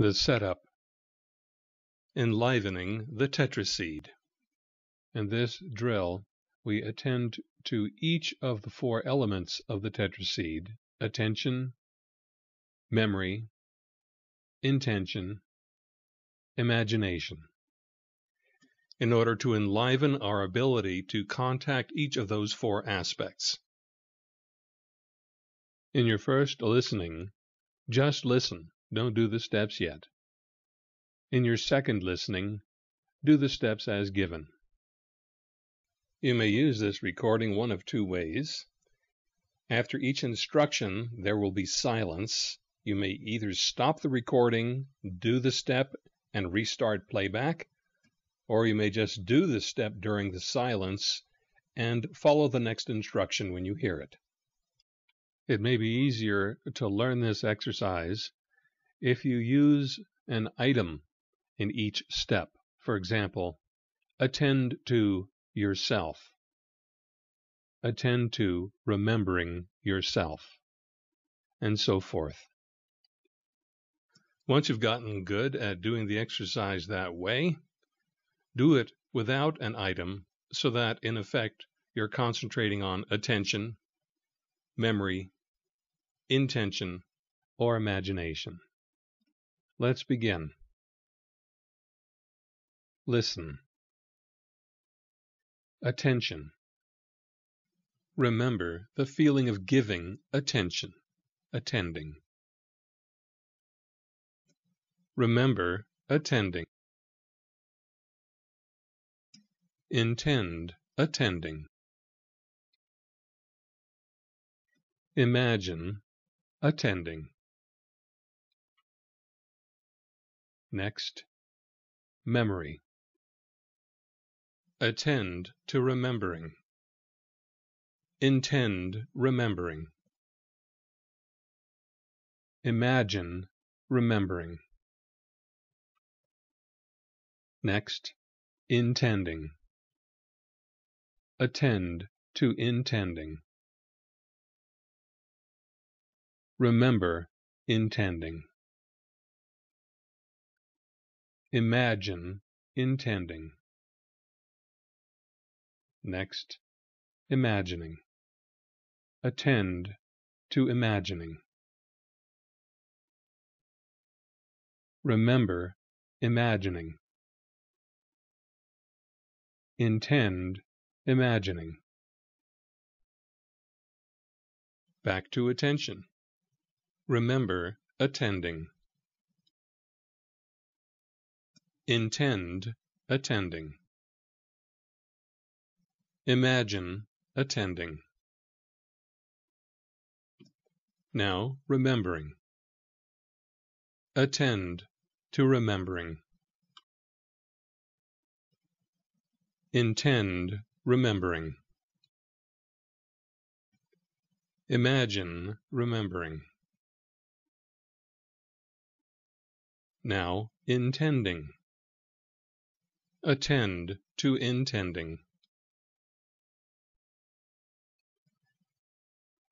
The setup Enlivening the tetraseed. In this drill, we attend to each of the four elements of the tetraseed attention, memory, intention, imagination in order to enliven our ability to contact each of those four aspects. In your first listening, just listen, don't do the steps yet. In your second listening, do the steps as given. You may use this recording one of two ways. After each instruction, there will be silence. You may either stop the recording, do the step, and restart playback, or you may just do the step during the silence and follow the next instruction when you hear it. It may be easier to learn this exercise if you use an item in each step. For example, attend to yourself. Attend to remembering yourself, and so forth. Once you've gotten good at doing the exercise that way, do it without an item so that, in effect, you're concentrating on attention, memory, intention, or imagination. Let's begin. Listen. Attention. Remember the feeling of giving attention, attending. Remember attending. Intend attending. Imagine attending. Next, memory. Attend to remembering. Intend remembering. Imagine remembering. Next, intending. Attend to intending. Remember intending. Imagine intending. Next, imagining. Attend to imagining. Remember imagining. Intend imagining. Back to attention. Remember attending. Intend attending. Imagine attending. Now remembering. Attend to remembering. Intend remembering. Imagine remembering. Now intending. Attend to intending.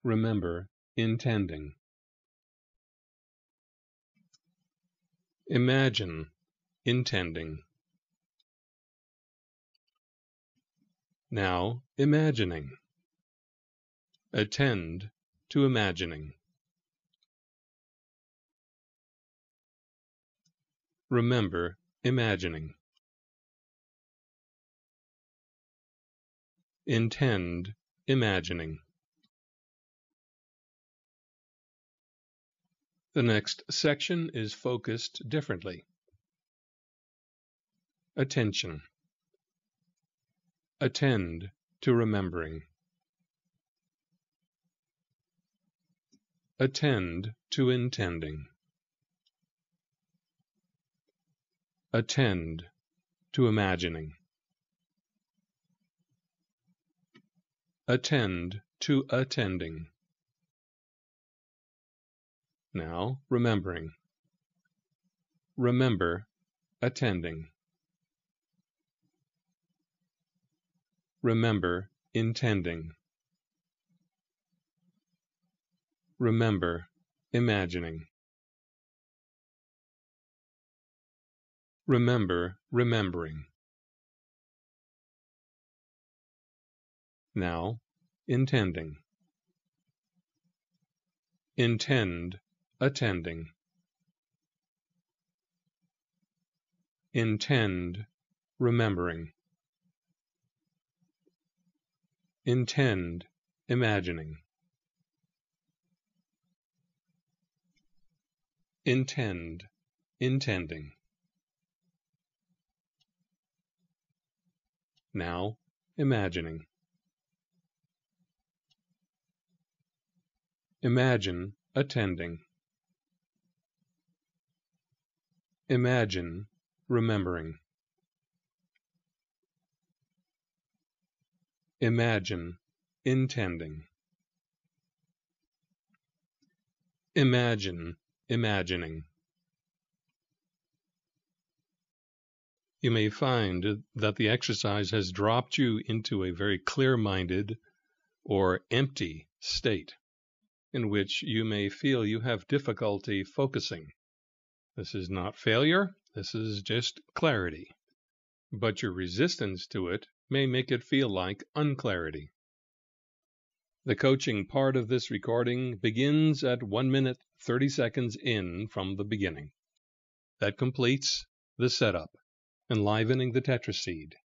remember intending. Imagine intending. Now imagining. Attend to imagining. Remember imagining. Intend imagining. The next section is focused differently. Attention. Attend to remembering. Attend to intending. Attend to imagining. Attend to attending. Now, remembering. Remember attending. Remember intending. Remember imagining. remember, remembering. Now, intending. Intend, attending. Intend, remembering. Intend, imagining. Intend, intending. Now, imagining. Imagine attending. Imagine remembering. Imagine intending. Imagine imagining. You may find that the exercise has dropped you into a very clear minded or empty state in which you may feel you have difficulty focusing. This is not failure, this is just clarity. But your resistance to it may make it feel like unclarity. The coaching part of this recording begins at 1 minute 30 seconds in from the beginning. That completes the setup, enlivening the tetraseed.